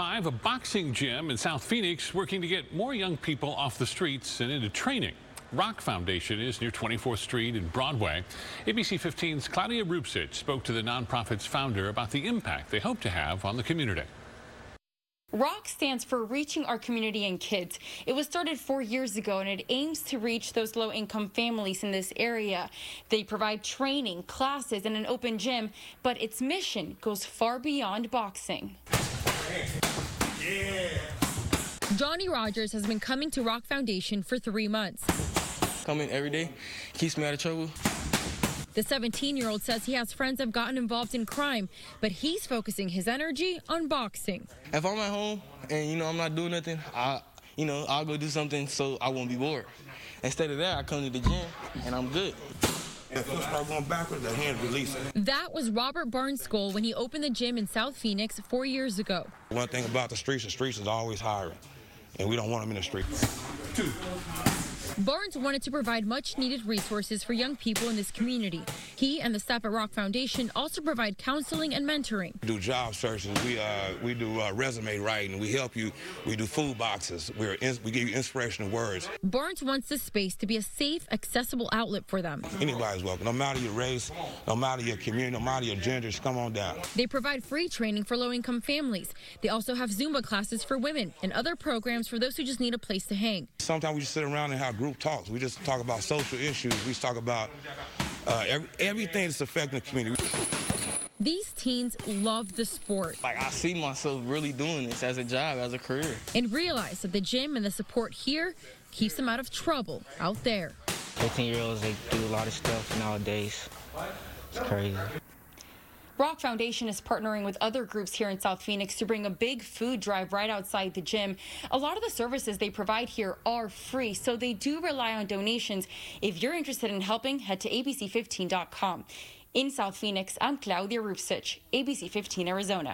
Five, a boxing gym in South Phoenix working to get more young people off the streets and into training. Rock Foundation is near 24th Street and Broadway. ABC 15's Claudia Rupcich spoke to the nonprofit's founder about the impact they hope to have on the community. ROCK stands for Reaching Our Community and Kids. It was started four years ago and it aims to reach those low income families in this area. They provide training, classes, and an open gym, but its mission goes far beyond boxing. Yeah. Johnny Rogers has been coming to Rock Foundation for three months. Coming every day keeps me out of trouble. The 17 year old says he has friends have gotten involved in crime, but he's focusing his energy on boxing. If I'm at home and you know I'm not doing nothing, I you know I'll go do something so I won't be bored. Instead of that, I come to the gym and I'm good. If you start going backwards, the hand release. That was Robert Barnes' goal when he opened the gym in South Phoenix four years ago. One thing about the streets, the streets is always hiring, and we don't want them in the streets. Two. Barnes wanted to provide much needed resources for young people in this community. He and the staff at Rock Foundation also provide counseling and mentoring. We do job searches, we uh, we do uh, resume writing, we help you, we do food boxes, We're in, we give you inspirational words. Barnes wants this space to be a safe, accessible outlet for them. Anybody's welcome, no matter your race, no matter your community, no matter your gender, come on down. They provide free training for low income families. They also have Zumba classes for women and other programs for those who just need a place to hang. Sometimes we just sit around and have group talks. We just talk about social issues. We talk about uh, every, everything that's affecting the community. These teens love the sport. Like I see myself really doing this as a job, as a career. And realize that the gym and the support here keeps them out of trouble out there. 15 year olds, they do a lot of stuff nowadays. It's crazy. Rock Foundation is partnering with other groups here in South Phoenix to bring a big food drive right outside the gym. A lot of the services they provide here are free, so they do rely on donations. If you're interested in helping, head to abc15.com. In South Phoenix, I'm Claudia Rupcich, ABC 15 Arizona.